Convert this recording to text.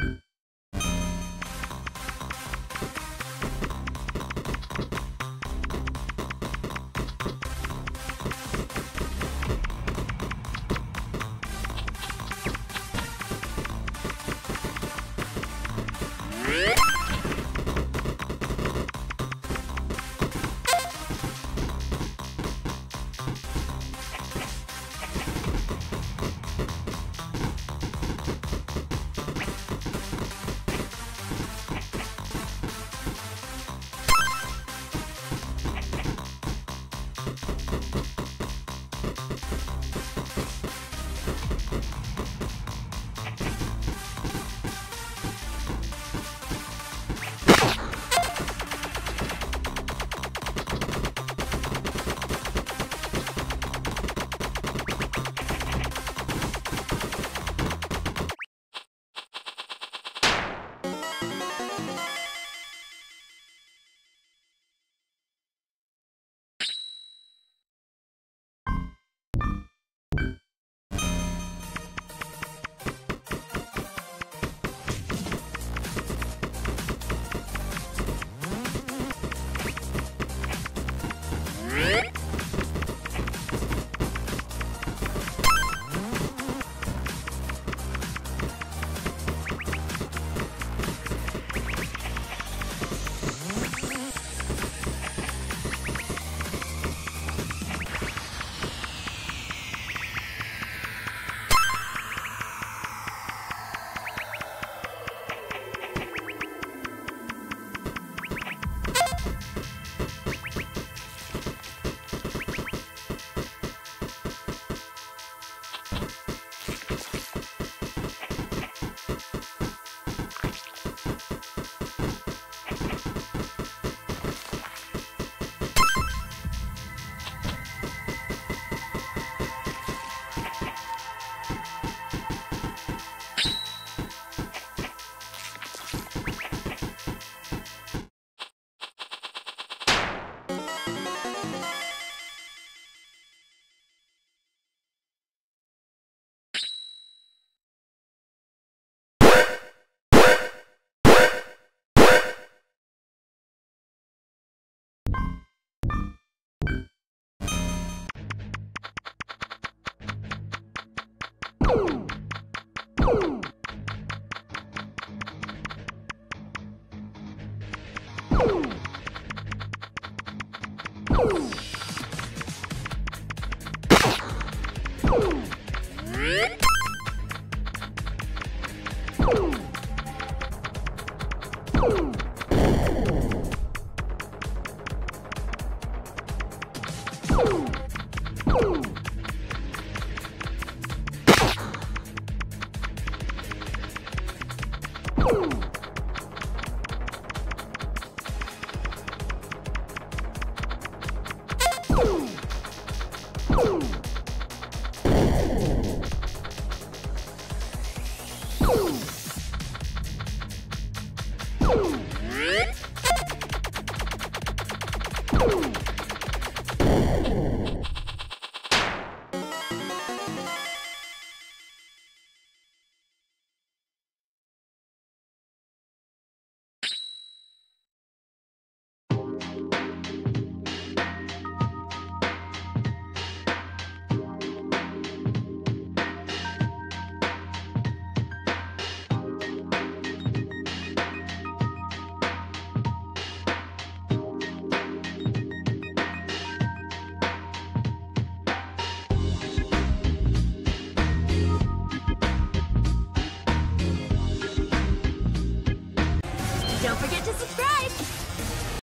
you Boom! Boom! Boom!